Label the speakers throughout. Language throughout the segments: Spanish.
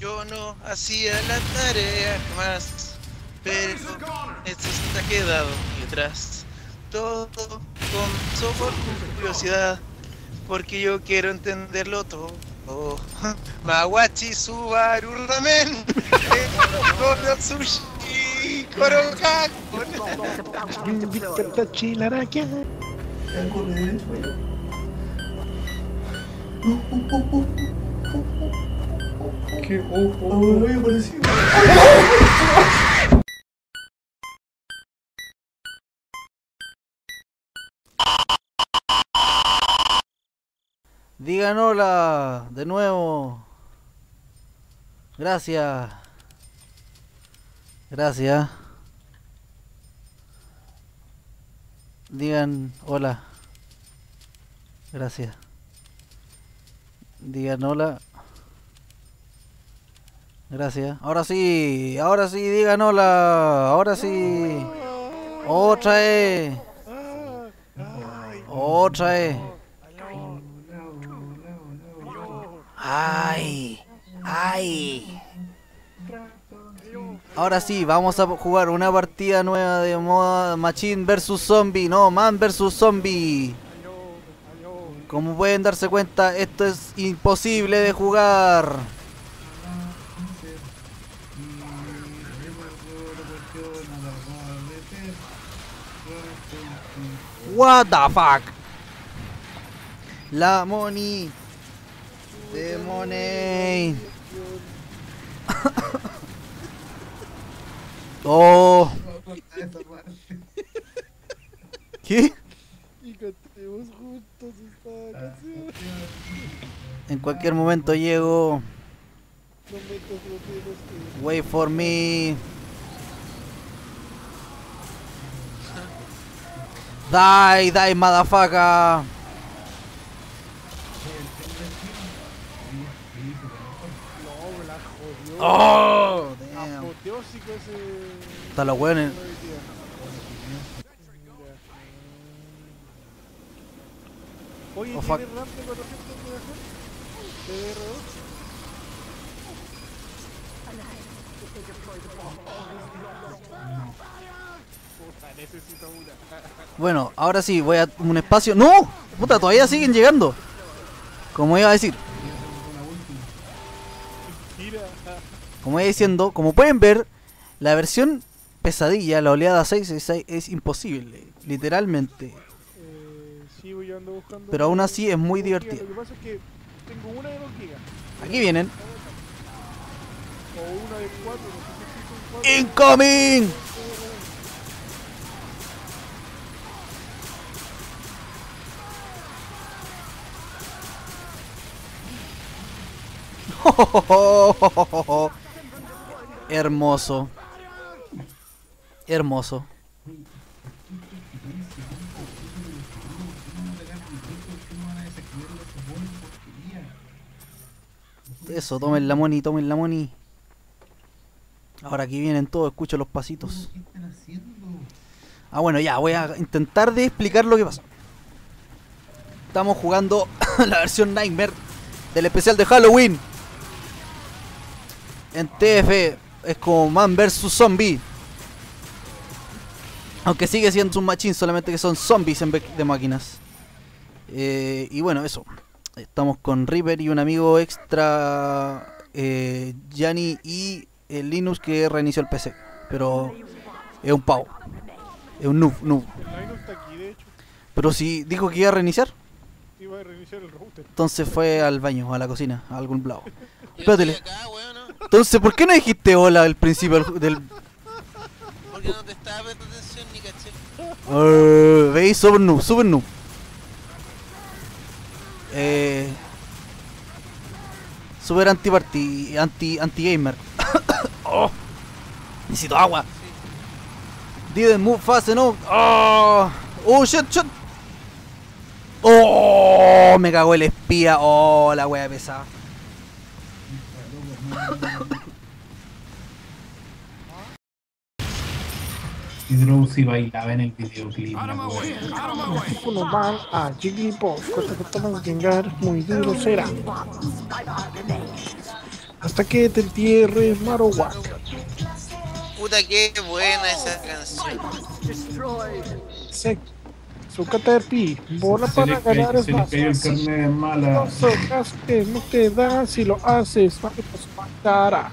Speaker 1: Yo no hacía la tarea jamás, pero esto se ha quedado detrás. Todo comenzó por curiosidad, porque yo quiero entenderlo todo. Mawachi Subaru Ramen, Koro Sushi, Korokan.
Speaker 2: Oh, oh, oh.
Speaker 3: Digan hola de nuevo. Gracias. Gracias. Digan hola. Gracias. Digan hola. Gracias. Ahora sí, ahora sí, digan hola. Ahora sí. Otra vez. Otra vez. Ay, ay. Ahora sí, vamos a jugar una partida nueva de moda Machine versus Zombie, no, Man versus Zombie. Como pueden darse cuenta, esto es imposible de jugar. What the fuck? La money. The money. oh. ¿Qué?
Speaker 4: Y cantemos juntos esta canción.
Speaker 3: En cualquier momento llego. Wait for me. Die, die, motherfucker. Oh, damn. La weón en-
Speaker 4: Oye,
Speaker 3: Oh,
Speaker 4: ¿tiene
Speaker 3: fuck.
Speaker 4: Puta, necesito una.
Speaker 3: Bueno, ahora sí, voy a un espacio. ¡No! Puta, todavía siguen llegando. Como iba a decir, como iba diciendo, como pueden ver, la versión pesadilla, la oleada 666, es imposible, literalmente. Pero aún así es muy divertido.
Speaker 4: Lo que pasa
Speaker 3: Hermoso. Hermoso. Eso, tomen la money, tomen la money. Ahora aquí vienen todos, escucho los pasitos. Ah, bueno, ya, voy a intentar de explicar lo que pasó. Estamos jugando la versión Nightmare del especial de Halloween. En TF es como Man vs Zombie. Aunque sigue siendo un machín, solamente que son zombies en vez de máquinas. Eh, y bueno, eso. Estamos con Reaper y un amigo extra, eh, Gianni y el Linux que reinició el PC. Pero es un pavo. Es un noob, noob.
Speaker 4: El Linux está aquí, de hecho.
Speaker 3: Pero si dijo que iba a reiniciar,
Speaker 4: Iba a reiniciar el router.
Speaker 3: entonces fue al baño, a la cocina, a algún lado. Espérate. Entonces, ¿por qué no dijiste hola al principio del... del...
Speaker 1: Porque no te estaba prestando atención ni caché.
Speaker 3: Uh, ¿Veis? Super noob, super noob. Eh, super anti-party, anti, anti-gamer. oh, necesito agua. Didn't move fast enough. Oh, oh shit, shit. Oh, me cagó el espía. Oh, la wea pesada.
Speaker 2: Y Drowsy bailaba en el videoclip.
Speaker 4: Uno van a Jigglypuff, cosa que toman llegar muy duro será. Hasta que te entierres, Marowak.
Speaker 1: Puta que buena esa canción.
Speaker 4: Sec. Su Caterpie. Bola
Speaker 2: Se
Speaker 4: para ganar es
Speaker 2: se le
Speaker 4: más
Speaker 2: cayó el de mala.
Speaker 4: No no te dan si lo haces. Matará.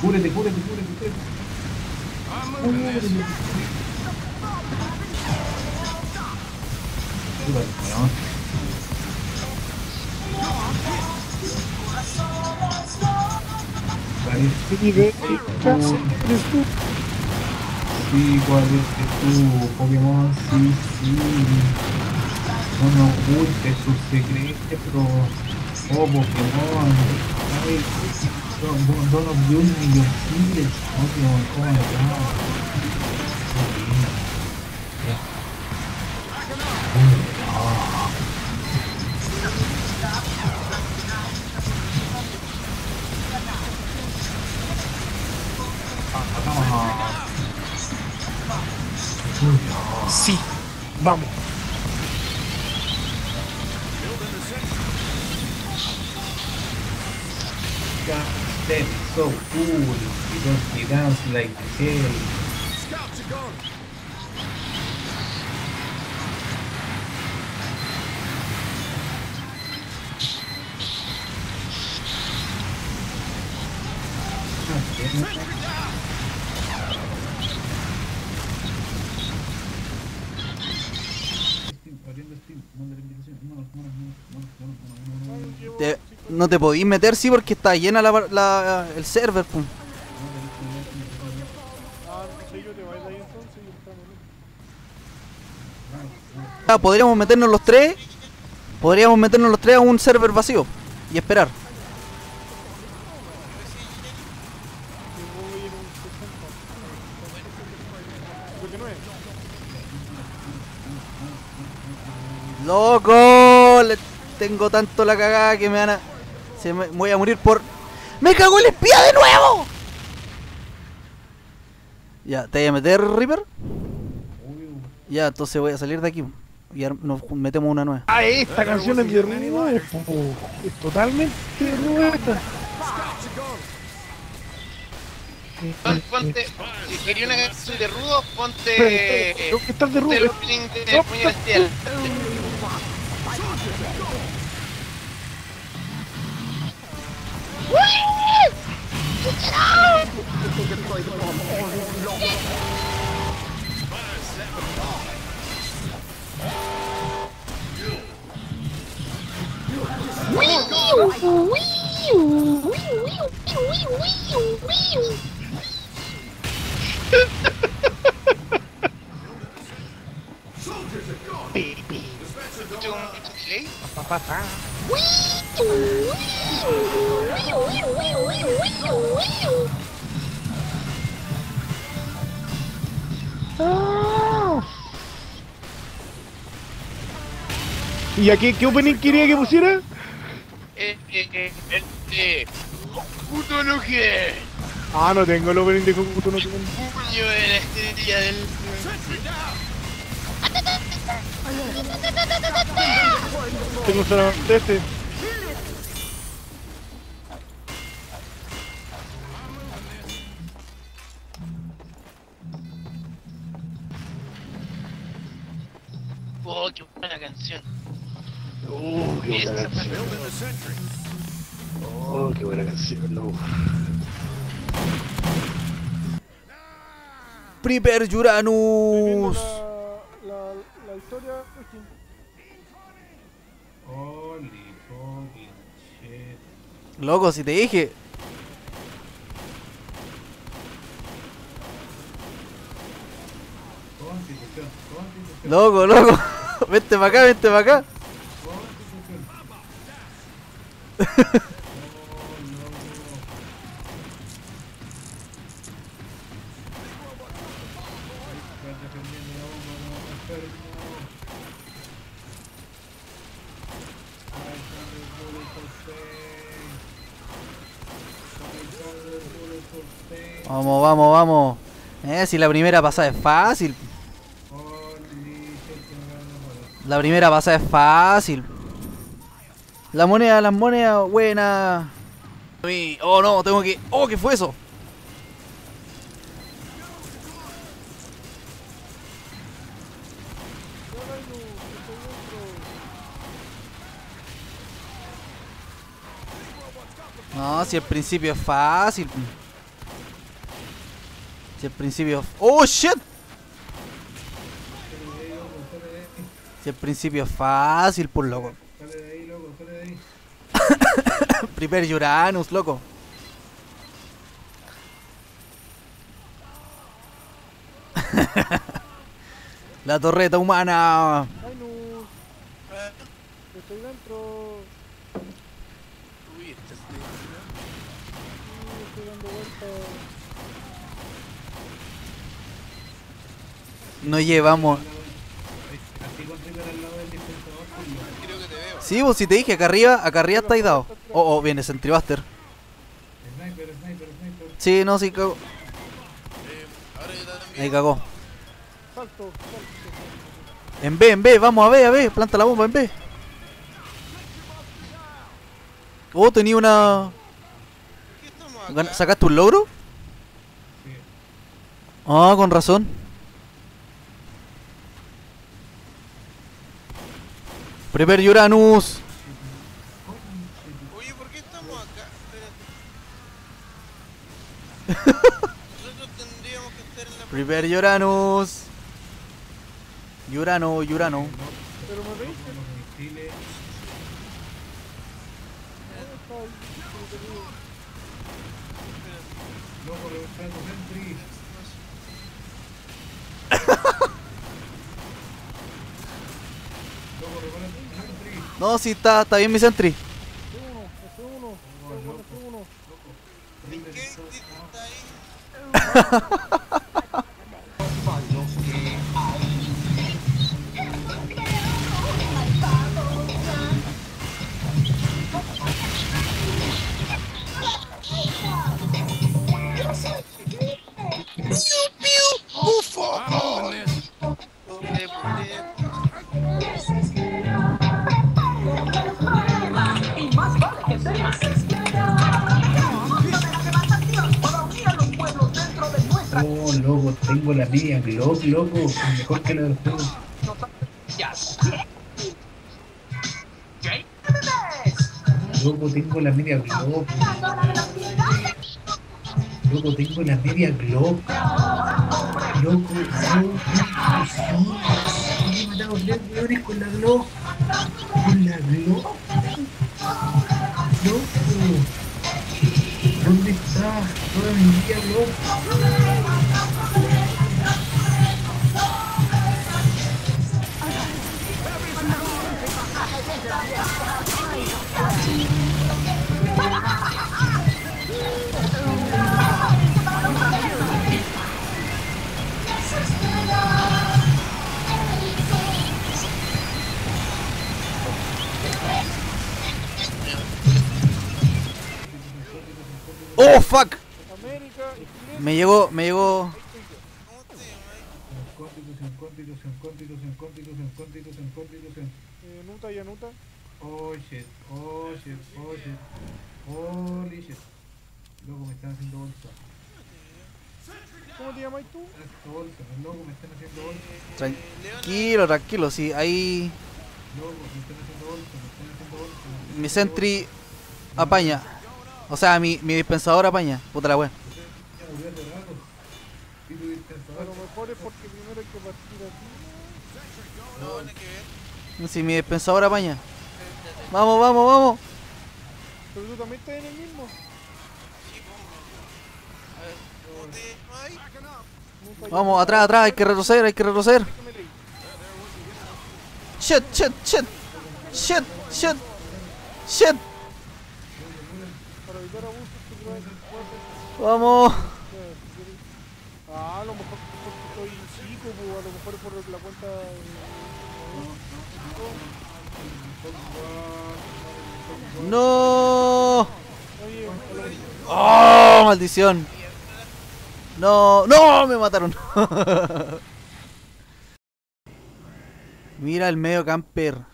Speaker 2: Cúrete, cúrete, cúrete, cúrete.
Speaker 4: Y eres tú.
Speaker 2: Sí, ¿cuál es tú, Pokémon? Sí, sí. No nos ocultes tus secretos. Oh, Pokémon. Ay, don't, don't, don't abuse me, your secrets. Pokémon, oh my god. Qué lindo. Ya. Oh, ah.
Speaker 4: Sí, vamos.
Speaker 2: step so cool because he dance like the
Speaker 3: hell. No te podís meter, sí, porque está llena la, el server.
Speaker 4: Ah,
Speaker 3: podríamos meternos los tres. Podríamos meternos los tres a un server vacío y esperar.
Speaker 4: Yo voy en un 60. 59.
Speaker 3: Loco, tengo tanto la cagada que me van a. Se me voy a morir por. ¡Me cagó el espía de nuevo! Ya, ¿te voy a meter, Reaper? Ya, entonces voy a salir de aquí. Y nos metemos una nueva.
Speaker 4: Ah, esta canción es de nuevo. Es totalmente nueva.
Speaker 1: Pon- Ponte, si quería una canción de rudo, ponte.
Speaker 4: Creo que estás de
Speaker 1: ponte el opening de John! Wee! Wee! Wee! Wee! Wee! Wee! Wee! Baby. Doing okay? Wee! Wee! Wee! Wee! Wee! Wee! Wee!
Speaker 4: ¿Y aquí qué opening quería que pusiera?
Speaker 1: Eh, eh, eh, este. Puto Nuge.
Speaker 4: Ah, no tengo el opening de Hokuto no tengo.
Speaker 1: Puño de la estrella del.
Speaker 4: Tengo solamente este.
Speaker 1: Oh, qué buena canción.
Speaker 4: Oh, qué buena canción. Oh, qué buena canción, no. Viendo
Speaker 3: Uranus.
Speaker 4: la, la, la historia.
Speaker 2: Holy fucking shit.
Speaker 3: Loco, si te dije. Loco, loco. Vente para acá, vente para acá. Vamos, vamos, vamos. Eh, si la primera pasada es fácil. La primera pasada es fácil. La moneda, las monedas, buena. Oh no, tengo que. Oh, ¿qué fue eso? No, si el principio es fácil. Si el principio. ¡Oh shit! Si el principio es fácil, por loco.
Speaker 2: Sale de ahí, loco, sale de ahí.
Speaker 3: Primer Uranus, loco. La torreta humana.
Speaker 4: Estoy dentro.
Speaker 3: No llevamos.
Speaker 1: Creo.
Speaker 3: Sí, vos si te dije, acá arriba, acá arriba estáis dado. Oh, oh, viene Sentry Buster.
Speaker 2: Sniper, sniper, sniper.
Speaker 3: Sí, no, sí, cagó. Ahí cagó. En B, en B, vamos a B, a B, planta la bomba en B. Oh, tenía una. ¿Sacaste un logro? Ah, con razón. Primer Uranus.
Speaker 1: Oye, ¿por qué estamos acá? Espérate. Nosotros tendríamos que estar en la
Speaker 3: Primer Uranus. Urano, Urano.
Speaker 4: Pero me veis que
Speaker 2: Los misiles.
Speaker 4: no está ahí. pero te digo.
Speaker 2: Loco, reventando Sentry. Loco, reparando Sentry.
Speaker 3: No, sí, está, está bien mi Sentry.
Speaker 4: F1, F1,
Speaker 2: tengo la media Glock, loco. Mejor que la juego. Loco, tengo la media Glock. Loco, tengo la media Glock. Loco, no, he matado tres weones con la Glock. Con la Glock. Loco. ¿Dónde está toda mi media Glock?
Speaker 3: Oh, fuck. Me llegó, me llegó.
Speaker 2: Constitución, constitución, constitución, constitución, constitución, constitución.
Speaker 4: Nuta y Anuta.
Speaker 2: Oh shit, oh shit, oh shit. Holy shit. Loco, me están haciendo bolsa.
Speaker 4: ¿Cómo te llamas tú?
Speaker 2: Esto bolsa, loco, me están haciendo bolsa.
Speaker 3: Tranquilo, tranquilo, sí, ahí.
Speaker 2: Loco, me están haciendo bolsa, me están haciendo bolsa.
Speaker 3: Mi Sentry apaña. O sea, mi, mi dispensador apaña. Puta la wea.
Speaker 4: A lo mejor es porque primero hay que partir aquí.
Speaker 1: No, tiene que ver.
Speaker 3: Si mi dispensador apaña. Vamos, vamos, vamos.
Speaker 4: Pero tú también estás en el mismo.
Speaker 3: Vamos, atrás, atrás, hay que retroceder, hay que retroceder. Shit, shit, shit. Shit, shit. Shit.
Speaker 4: Para evitar abusos, tú traes el cuate.
Speaker 3: Vamos.
Speaker 4: Ah, a lo mejor porque estoy chico, a lo mejor por la cuenta.
Speaker 3: No. Oh, maldición. No, no, me mataron. Mira el medio camper.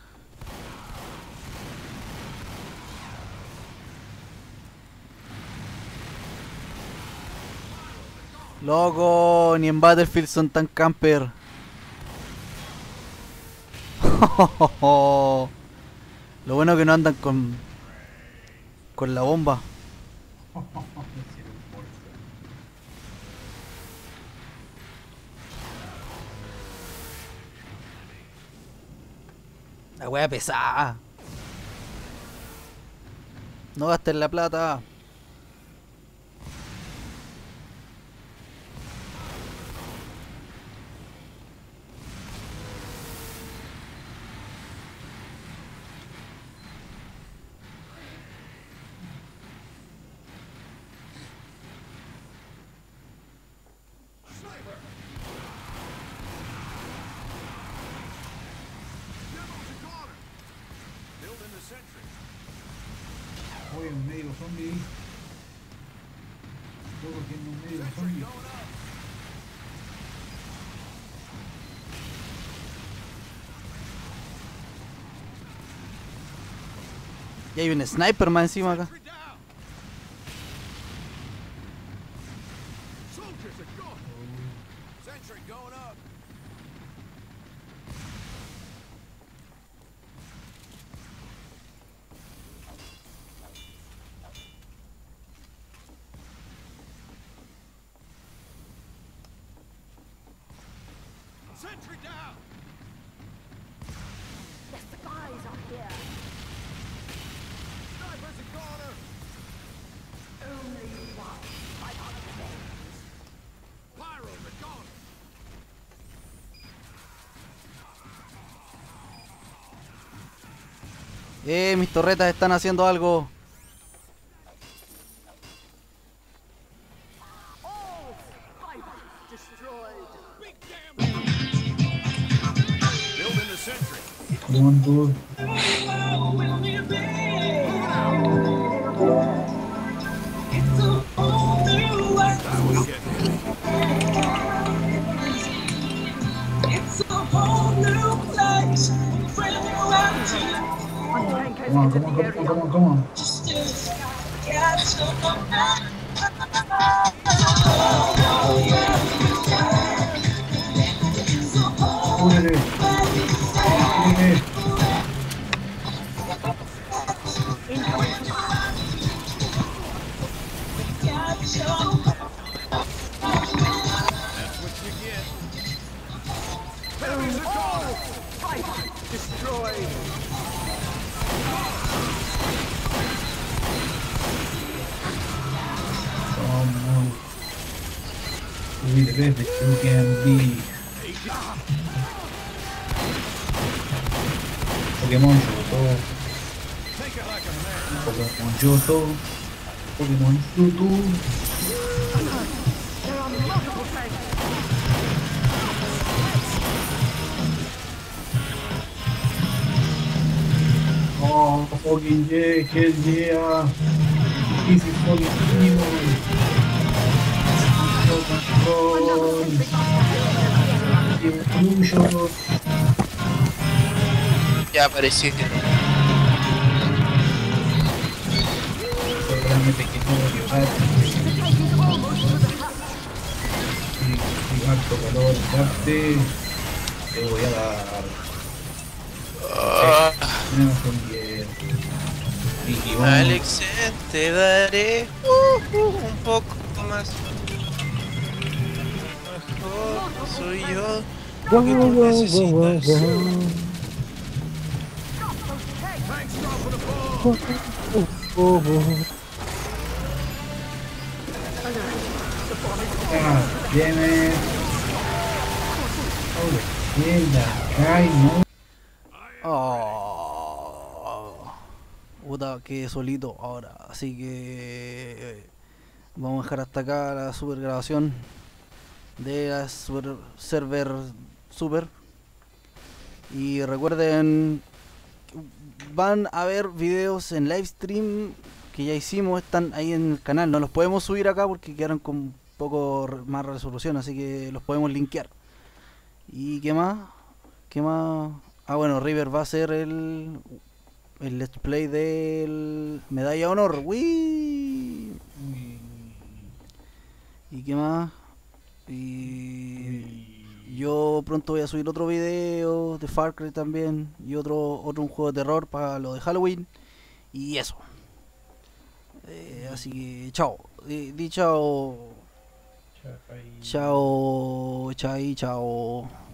Speaker 3: Loco, ni en Battlefield son tan camper. Lo bueno que no andan con con la bomba. La wea pesada. No gasten la plata.
Speaker 2: Oye, un medio zombie. Todo tiene un medio zombie.
Speaker 3: Y hay un sniper más encima acá.
Speaker 4: Sentry down.
Speaker 5: The spies are here.
Speaker 4: Sniper's a goner.
Speaker 5: Only one fight remains.
Speaker 4: Pyro's a goner.
Speaker 3: Eh, mis torretas están haciendo algo.
Speaker 2: Come on, come on, come on, come on, come on.
Speaker 6: Destroy!
Speaker 2: Oh
Speaker 6: no. We
Speaker 4: revive it, you
Speaker 2: can be. Pokémon
Speaker 4: Johto.
Speaker 2: Pokémon Johto. Pokémon Johto. Fucking yeah, hell yeah. This is fucking demon. Control. Evolution.
Speaker 1: Ya
Speaker 2: que no harto calor, aparte. Te voy a dar.
Speaker 1: Ah,
Speaker 2: Tenemos un 10. Y,
Speaker 1: Alex, te daré uh, uh, un poco más. Mejor soy yo. Lo que tú necesitas.
Speaker 2: Ah. Oh, mierda, ay, no.
Speaker 3: Oh, puta, que solito ahora. Así que vamos a dejar hasta acá la super grabación de la super server super. Y recuerden, van a ver videos en live stream que ya hicimos, están ahí en el canal. No los podemos subir acá porque quedaron con poco más resolución, así que los podemos linkear. ¿Y qué más? ¿Qué más? Ah, bueno, River va a hacer el, el let's play del Medalla Honor. ¡Wii! ¿Y qué más? Y yo pronto voy a subir otro video de Far Cry también y otro otro un juego de terror para lo de Halloween y eso. Eh, así que chao, di, di chao, chao, chai, chao.